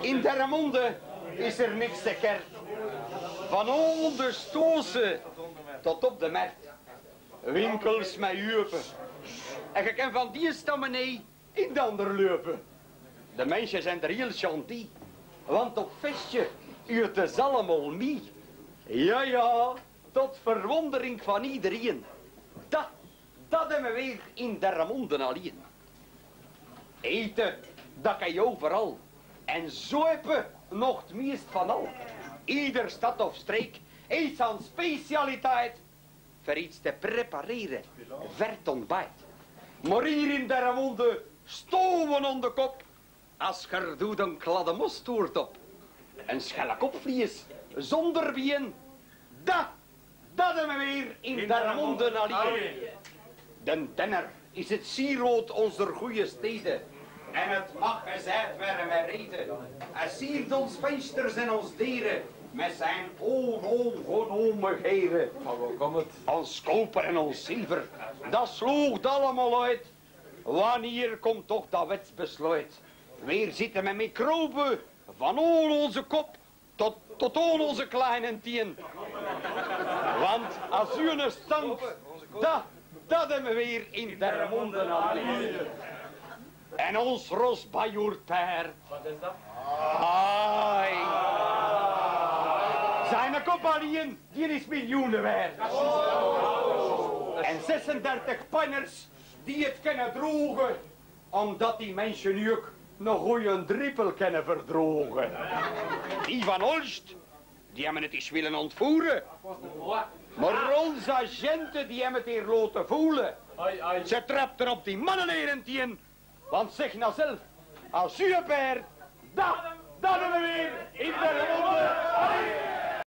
In Dermonde is er niks te ker. Van al de stozen tot op de markt. Winkels met jupen. En je kan van die stammenee in de ander lopen. De mensen zijn er heel chanty. Want op festje uit de zalmol mee. Ja, ja, tot verwondering van iedereen. Dat, dat hebben we weer in Dermonde alleen. Eten, dat kan je overal. En zuipen nog het meest van al. Ieder stad of streek heeft zijn specialiteit voor iets te prepareren. Vert ontbijt. Maar hier in Dermonde stoven om de kop. Als je doet een kladde mostoert op. Een schelle kopvlies zonder bien. Dat, dat hebben we weer in Dermonde alleen. De tenner is het sierrood onze goede steden. En het mag gezegd werden met reden. Hij siert ons vensters en ons dieren. Met zijn onongenomigheden. Maar waar komt het? Ons koper en ons zilver. Dat sloeg allemaal uit. Wanneer komt toch dat wetsbesluit? Weer zitten met microben van al onze kop tot, tot al onze kleine tien. Want als u een stand, dat, dat hebben we weer in Dermonde alleen. En ons rosbajoerpaard. Wat is dat? Zijn kop alleen, die is miljoenen waard. En 36 panners die het kunnen drogen, omdat die mensen nu ook nog goeie drippel kunnen verdrogen. Die van Olst, die hebben het eens willen ontvoeren. Maar onze agenten die hebben het hier laten voelen. Ze trapt er op die mannen neer en tien. Want zeg nou zelf, als u een beer, dat...